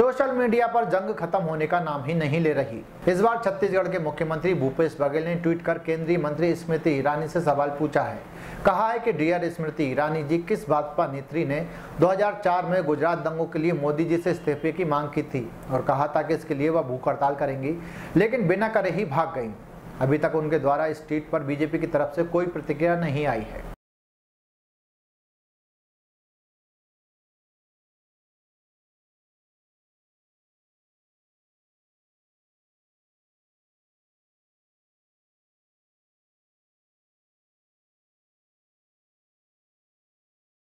Social media पर जंग खत्म होने का नाम ही नहीं ले रही। इस बार छत्तीसगढ़ के मुख्यमंत्री भूपेश बघेल ने ट्वीट कर केंद्रीय मंत्री स्मृति ईरानी से सवाल पूछा है। कहा है कि डियर स्मृति ईरानी जी, किस भाजपा नेत्री ने 2004 में गुजरात दंगों के लिए मोदी जी से इस्तीफे की मांग की थी और कहा था कि इसके लिए वह भूख हड़ताल करेंगी, लेकिन बिना करे ही भाग गई। अभी तक उनके द्वारा इस ट्वीट पर बीजेपी की तरफ़ से कोई प्रतिक्रिया नहीं आई है।